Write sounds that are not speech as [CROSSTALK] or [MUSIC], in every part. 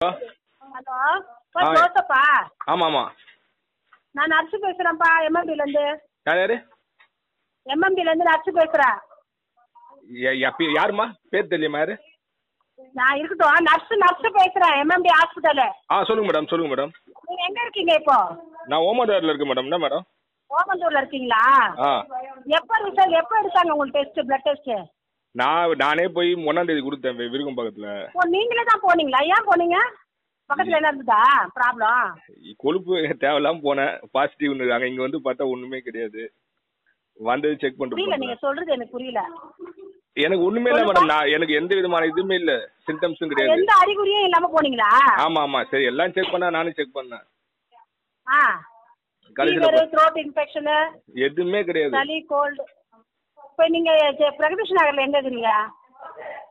Hello. ஜோசப்பா. நான் nurse பேசுகிறேன்ப்பா எம்எம்பிலேருந்து. யார் யார்? எம்எம்பிலேருந்து நர்ஸு பேசுகிறேன் யாரும்மா? பேர் தெரியுமா யாரு? நான் இருக்கட்டும் நர்ஸு நர்ஸு பேசுகிறேன் எம்எம்பி ஹாஸ்பிட்டலு. ஆ சொல்லுங்க மேடம் சொல்லுங்க மேடம். நீங்கள் எங்கே இருக்கீங்க இப்போ? நான் ஓமந்தாரில் இருக்கேன் மேடம் என்ன மேடம்? ஓமந்தூரில் இருக்கீங்களா? ஆ. எப்போ ரிசல்ட் எப்போ எடுத்தாங்க உங்களுக்கு டெஸ்ட்டு பிளட் டெஸ்ட்டு? நான் நானே போய் ஒன்றாந்தேதி கொடுத்தேன் வி- விருகம் பக்கத்தில். ஓ நீங்களே தான் போனீங்களா? ஏன் போனீங்க? பக்கத்தில் என்ன இருந்ததா? ப்ராப்ளம் கொழுப்பு [LAUGHS] தேவையில்லாம போனேன். பாசிட்டிவ்னு இருக்காங்க இங்கே வந்து பார்த்தா ஒன்றுமே கிடையாது. வந்தது செக் பண்ணிட்டு புரியல போனேன். நீங்கள் சொல்கிறது எனக்கு புரியல. எனக்கு ஒன்றுமே இல்லை மேடம் நான் எனக்கு எந்த விதமான இதுவுமே இல்லை. சிம்டம்ஸும் கிடையாது. எந்த அறிகுறியும் இல்லாமல் போனீங்களா? ஆமாம் ஆமாம் சரி எல்லாம் செக் பண்ணா நானும் செக் பண்ணேன். ஆ. ஃபீவர் த்ரோட் இன்ஃபெக்ஷனு எதுவுமே கிடையாது. சளி கோல்டு இப்போ நீங்கள் பிரகதீஷ் நகரில் எங்கே இருக்கிறீங்க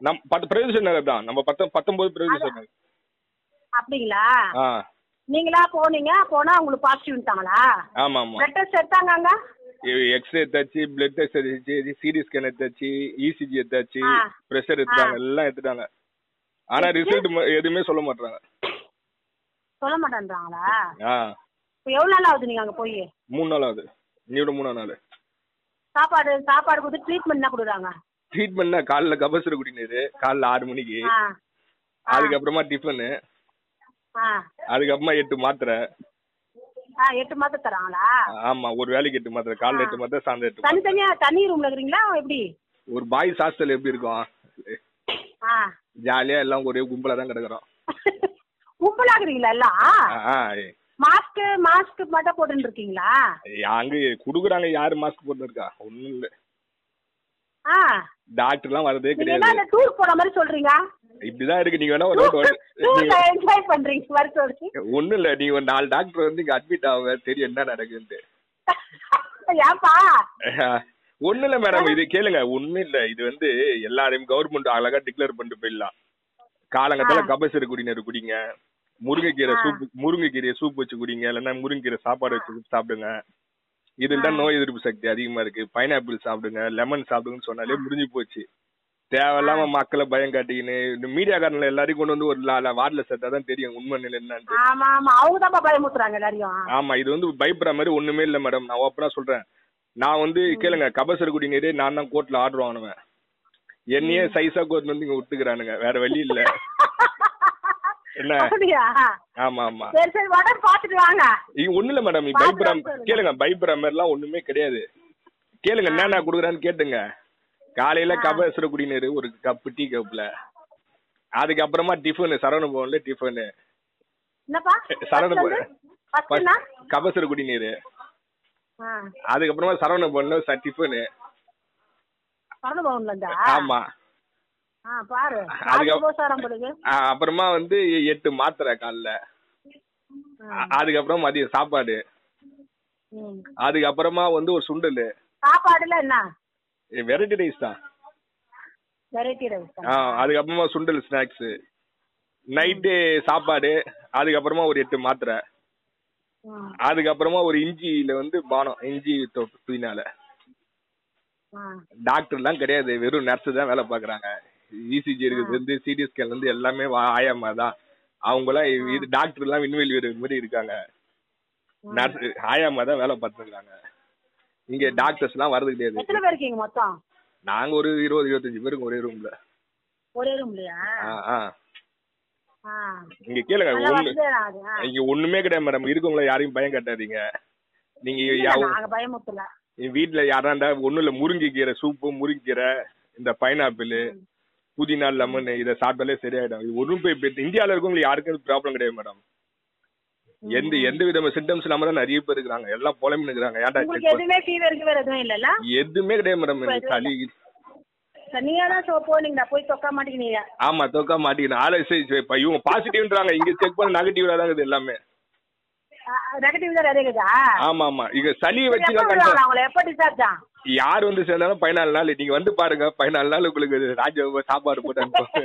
நம் பத்து நகர் தான். நம்ம பத்த பத்தொன்பது பிரதேச நகர். அப்படிங்களா? நீங்களா போனீங்க போனால் உங்களுக்கு பாசிட்டிவ்ட்டாங்களா ஆமாம் ஆமாம் பிளட் டெஸ்ட் எடுத்தாங்க அங்கே எக்ஸ்ரே எடுத்தாச்சு பிளட் டெஸ்ட் எடுத்தாச்சு சிடி ஸ்கேன் எடுத்தாச்சு இசிஜி எடுத்தாச்சு ஆ. ப்ரெஷர் எடுத்தாங்க எல்லாம் எடுத்துட்டாங்க. ஆனால் ரிசல்ட் எதுவுமே சொல்ல மாட்டாங்க சொல்ல மாட்டேன்றாங்களா? ஆ. இப்போ எவ்வளோ நாள் ஆகுது நீங்கள் அங்கே போய்? மூணு நாள் ஆகுது. இன்னையோட மூணாம் நாள். சாப்பாடு சாப்பாடு கொடுத்து ட்ரீட்மெண்ட் என்ன கொடுக்குறாங்க. ட்ரீட்மெண்ட்னா காலைல கபசுர குடிநீர் காலைல ஆறு மணிக்கு. அதுக்கப்புறமா டிஃபனு அதுக்கப்புறமா எட்டு மாத்திரை. ஆ எட்டு மாதம் தராங்களா? ஆமா ஒரு வேலைக்கு எட்டு மாத்திரை காலைல எட்டு மாத்திரை சாயந்தரம் எட்டு மாத்திரை. தனித்தனியாக தனி ரூமில் இருக்கிறீங்களா எப்படி? ஒரு பாய்ஸ் ஹாஸ்டல் எப்படி இருக்கும்? ஜாலியா எல்லாம் ஒரே கும்பலா தான் கிடக்குறோம். கும்பலாக இருக்கிறீங்களா எல்லாம்? மாஸ்க்கு மாஸ்க் மட்டும் போட்டுன்னு இருக்கீங்களா அங்க குடுக்குறாங்க யாரு மாஸ்க் போட்டு இருக்கா ஒண்ணும் இல்ல. ஆ. டாக்டர்லாம் வரதே நீங்க கிடையாது. டூர் போன மாதிரி சொல்றீங்க? இப்படிதான் இருக்கு. நீங்க வேணா என்ஜாய் பண்றீங்க சொல்லி ஒண்ணும் இல்ல. நீங்க ஒரு நாலு டாக்டர் வந்து இங்க அட்மிட் ஆகுங்க தெரியும் என்ன நடக்குன்ட்டு ஏன்பா? ஒண்ணும் இல்ல மேடம் இது கேளுங்க. ஒண்ணும் இல்ல. இது வந்து எல்லாரையும் கவர்மெண்ட் அழகா டிக்ளேர் பண்ணிட்டு போயிடலாம். காலங்கத்தால. கபசர குடிநீர் குடிங்க. முருங்கைக்கீரை. சூப் முருங்கைக்கீரை சூப் வச்சு குடிங்க. இல்லைன்னா முருங்கைக்கீரை சாப்பாடு வச்சு சாப்பிடுங்க. இதுல தான் ஆ. நோய் எதிர்ப்பு சக்தி அதிகமா இருக்கு. பைனாப்பிள் சாப்பிடுங்க. லெமன் சாப்பிடுங்கன்னு சொன்னாலே முடிஞ்சு போச்சு. தேவையில்லாம மக்களை பயம் காட்டிக்கின்னு இந்த மீடியாக்காரங்கள எல்லாரையும் கொண்டு வந்து ஒரு வார்டில் சேர்த்தா தான் தெரியும் உண்மை நிலை என்னன்னு ஆமா இது வந்து பயப்படுற மாதிரி ஒண்ணுமே இல்ல மேடம். நான் ஓப்பனா சொல்றேன். நான் வந்து கேளுங்க கபசர குடிநீரே நான் தான் கோர்ட்ல ஆர்டர் வாங்கினேன் என்னையே சைஸா கோர்ட் வந்து இங்க விட்டுக்கிறானுங்க வேற வழி இல்ல. [LAUGHS] என்ன? ஆமா ஆமா சரி சரி உடனே பாத்துட்டு வாங்க. இது ஒண்ணு இல்ல மேடம் சொல்லுங்க. கேளுங்க பயப்படுற மாதிரிலாம் ஒண்ணுமே கிடையாது. கேளுங்க என்னென்ன குடுக்குறான்னு கேட்டுங்க. காலையில கபசர குடிநீர் ஒரு கப் டீ கப்ல அதுக்கப்புறமா டிஃபனு சரவண பவன்ல டிஃபனு சரவண பவன் என்ன? கபசர குடிநீர் அதுக்கப்புறமா சரவண பவன்ல டிஃபனு ஆமா. அப்புறமா வந்து எட்டு மாத்திரை காலைல. அதுக்கப்புறம் மதியம் சாப்பாடு. அதுக்கப்புறமா வந்து ஒரு சுண்டல். சாப்பாடுல என்ன? வெரைட்டி ரைஸ் தான். வெரைட்டி ரைஸ் ஆ, அதுக்கப்புறமா சுண்டல் ஸ்நாக்ஸ். நைட்டு சாப்பாடு அதுக்கப்புறமா ஒரு எட்டு மாத்திரை. அதுக்கப்புறமா ஒரு இஞ்சியில வந்து பானம் இஞ்சி தொ- புதினால டாக்டர்லாம் கிடையாது வெறும் நர்ஸ் தான் வேலை பார்க்கறாங்க. இசிஜி இருக்குது இருந்து சிடி ஸ்கேன்ல இருந்து எல்லாமே ஆயாமா தான். அவங்களாம் இது டாக்டர்லாம் விண்வெளி வீரர் மாதிரி இருக்காங்க. ஆயாமா தான் வேலை பார்த்துருக்காங்க. இங்க டாக்டர்ஸ் எல்லாம் வரது கிடையாது. எத்தனை பேர் இருக்கீங்க மொத்தம்? நாங்க ஒரு இருபது இருபத்தஞ்சு பேருக்கு ஒரே ரூம்ல ஒரே ரூம்லயா ஆ இங்க கேளுங்க. இங்க ஒண்ணுமே கிடையாது மேடம் இருக்கவங்கள யாரையும் பயம் கட்டாதீங்க. நீங்க பயமுத்துல வீட்டுல யாரா இருந்தா ஒண்ணும் இல்ல முருங்கைக்கீரை சூப்பு முருங்கைக்கீரை இந்த பைனாப்பிள் புதினா லெமன் இதை சாப்பிட்டாலே சரியாயிடும். இது ஒன்றும் போய் இப்ப இந்தியால இருக்கவங்களுக்கு யாருக்கும் ப்ராப்ளம் கிடையாது மேடம் எந்த எந்த விதமான சிம்டம்ஸ் இல்லாம தான் நிறைய பேர் இருக்கிறாங்க. எல்லாம் புலம்பு இருக்கிறாங்க. ஏன்டா எதுவுமே ஃபீவர் வேற எதுவும் இல்லல்ல? எதுவுமே கிடையாது மேடம் எனக்கு சளி நீங்க தான் சோ போனீங்க போய் தொக்க மாட்டேங்கிறீங்க ஆமா தொக்கா சரி, இப்ப இவங்க பாசிட்டிவ்ன்றாங்க இங்க செக் பண்ண நெகட்டிவா தான் இருக்குது எல்லாமே. நெகட்டிவ் தான் இருக்குதா ஆமா ஆமா இங்க சளியை வச்சு அவங்கள எப்ப டிஸ்சார்ஜ் யார் வந்து சேர்ந்தாலும் பதினாலு நாள். நீங்க வந்து பாருங்க பதினாலு நாள் உங்களுக்கு ராஜ சாப்பாடு போட்டு அனுப்புவாங்க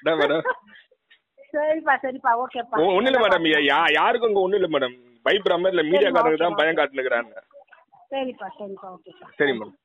என்ன மேடம் சரிப்பா சரிப்பா ஓகேப்பா. இல்ல மேடம் யாருக்கும் இங்க இல்ல மேடம் பயப்படுற மாதிரி இல்ல. மீடியாக்காரங்க தான் பயம் காட்டுனுக்குறாங்க சரிப்பா சரிப்பா ஓகேப்பா. சரி மேடம்